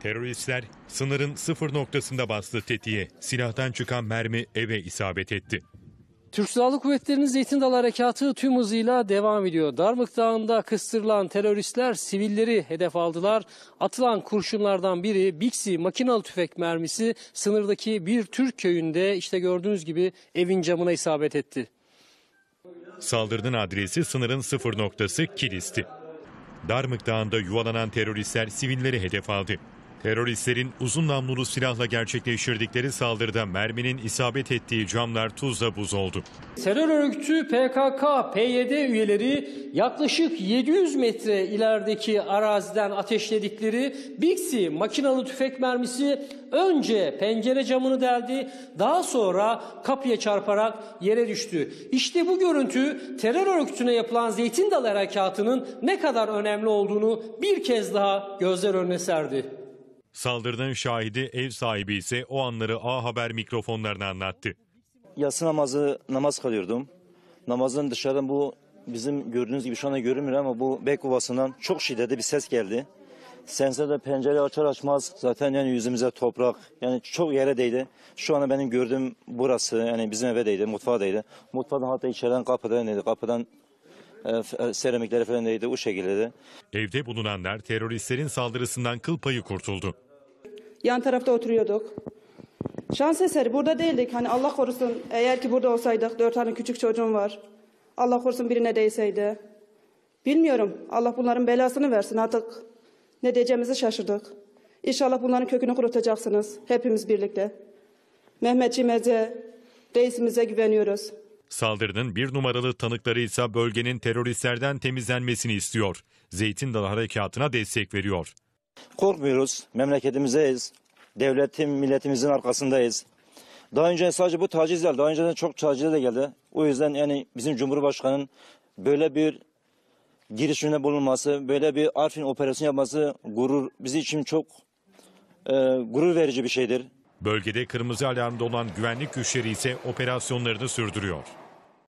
Teröristler sınırın sıfır noktasında bastı tetiğe. Silahtan çıkan mermi eve isabet etti. Türk Silahlı Kuvvetleri'nin Zeytin Dalı Harekatı tüm hızıyla devam ediyor. Darmık Dağı'nda kıstırılan teröristler sivilleri hedef aldılar. Atılan kurşunlardan biri Bixi makinalı tüfek mermisi sınırdaki bir Türk köyünde işte gördüğünüz gibi evin camına isabet etti. Saldırının adresi sınırın sıfır noktası Kilis'ti. Darmık Dağı'nda yuvalanan teröristler sivilleri hedef aldı. Teröristlerin uzun namlulu silahla gerçekleştirdikleri saldırıda merminin isabet ettiği camlar tuzla buz oldu. Terör örgütü PKK, PYD üyeleri yaklaşık 700 metre ilerideki araziden ateşledikleri Bixi makinalı tüfek mermisi önce pencere camını deldi, daha sonra kapıya çarparak yere düştü. İşte bu görüntü terör örgütüne yapılan Zeytin Dalı Harekatı'nın ne kadar önemli olduğunu bir kez daha gözler önüne serdi. Saldırının şahidi ev sahibi ise o anları A Haber mikrofonlarına anlattı. Yatsı namazı namaz kılıyordum. Namazın dışarıdan bu bizim gördüğünüz gibi şu anda görünmüyor ama bu Bek Ovası'ndan çok şiddetli bir ses geldi. Sense de pencere açar açmaz zaten yani yüzümüze toprak yani çok yere değdi. Şu anda benim gördüğüm burası yani bizim eve değdi, mutfağa değdi. Mutfağdan hatta içeriden kapıdan değdi, kapıdan e, f- e, seramikleri falan değdi o şekilde de. Evde bulunanlar teröristlerin saldırısından kıl payı kurtuldu. Yan tarafta oturuyorduk. Şans eseri burada değildik. Hani Allah korusun eğer ki burada olsaydık dört tane küçük çocuğum var. Allah korusun birine değseydi. Bilmiyorum. Allah bunların belasını versin artık. Ne diyeceğimizi şaşırdık. İnşallah bunların kökünü kurutacaksınız. Hepimiz birlikte. Mehmetçiğimize, reisimize güveniyoruz. Saldırının bir numaralı tanıkları ise bölgenin teröristlerden temizlenmesini istiyor. Zeytin Dalı Harekatı'na destek veriyor. Korkmuyoruz. Memleketimizdeyiz. Devletin, milletimizin arkasındayız. Daha önce sadece bu taciz değil. Daha önceden çok taciz de geldi. O yüzden yani bizim Cumhurbaşkanı'nın böyle bir girişimde bulunması, böyle bir Arfin operasyonu yapması gurur bizi için çok e, gurur verici bir şeydir. Bölgede kırmızı alarmda olan güvenlik güçleri ise operasyonlarını sürdürüyor.